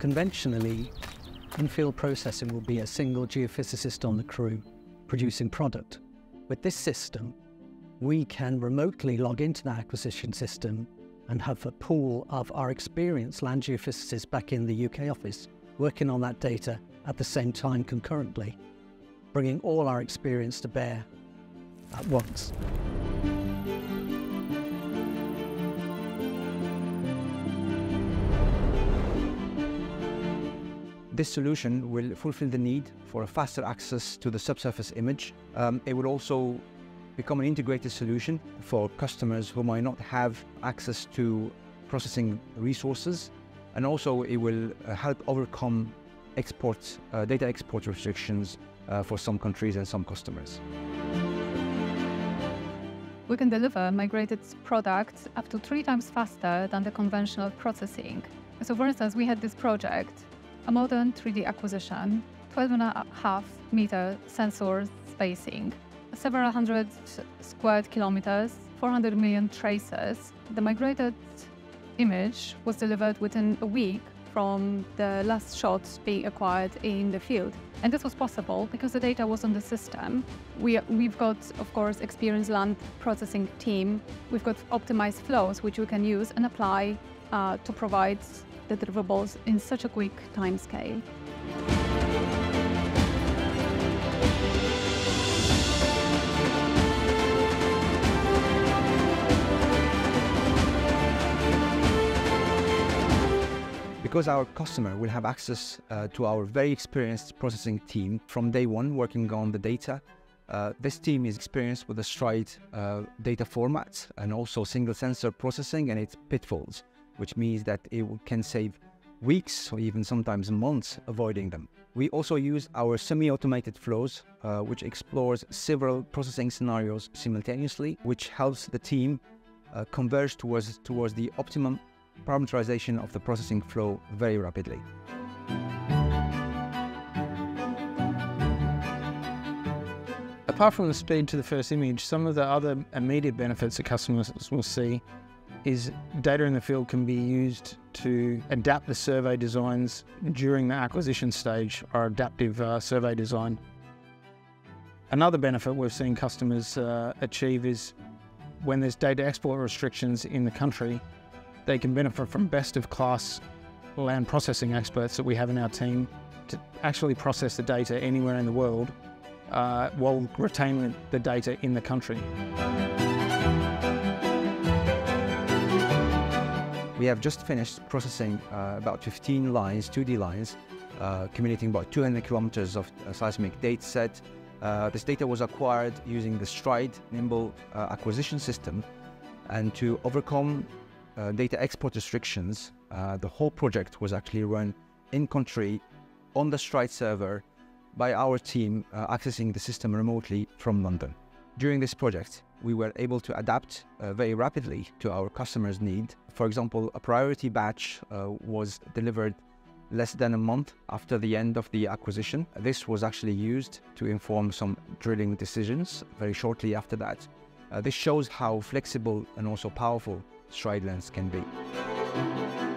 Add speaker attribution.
Speaker 1: Conventionally, in-field processing will be a single geophysicist on the crew producing product. With this system, we can remotely log into the acquisition system and have a pool of our experienced land geophysicists back in the UK office working on that data at the same time concurrently, bringing all our experience to bear at once.
Speaker 2: This solution will fulfill the need for a faster access to the subsurface image. Um, it will also become an integrated solution for customers who might not have access to processing resources. And also it will uh, help overcome export, uh, data export restrictions uh, for some countries and some customers.
Speaker 3: We can deliver migrated products up to three times faster than the conventional processing. So for instance, we had this project a modern 3D acquisition, 12 and a half meter sensor spacing, several hundred squared kilometers, 400 million traces. The migrated image was delivered within a week from the last shot being acquired in the field. And this was possible because the data was on the system. We, we've got, of course, experienced land processing team. We've got optimized flows, which we can use and apply uh, to provide the deliverables in such a quick time scale.
Speaker 2: Because our customer will have access uh, to our very experienced processing team from day one working on the data, uh, this team is experienced with the STRYDE uh, data formats and also single sensor processing and its pitfalls which means that it can save weeks or even sometimes months avoiding them. We also use our semi-automated flows, uh, which explores several processing scenarios simultaneously, which helps the team uh, converge towards, towards the optimum parameterization of the processing flow very rapidly.
Speaker 4: Apart from the speed to the first image, some of the other immediate benefits that customers will see is data in the field can be used to adapt the survey designs during the acquisition stage or adaptive uh, survey design. Another benefit we've seen customers uh, achieve is when there's data export restrictions in the country, they can benefit from best of class land processing experts that we have in our team to actually process the data anywhere in the world uh, while retaining the data in the country.
Speaker 2: We have just finished processing uh, about 15 lines, 2D lines, uh, accumulating about 200 kilometers of uh, seismic data set. Uh, this data was acquired using the STRYDE Nimble uh, acquisition system. And to overcome uh, data export restrictions, the whole project was actually run in country on the STRYDE server by our team accessing the system remotely from London. During this project, we were able to adapt uh, very rapidly to our customers' need. For example, a priority batch uh, was delivered less than a month after the end of the acquisition. This was actually used to inform some drilling decisions very shortly after that. Uh, this shows how flexible and also powerful STRYDE Lens can be.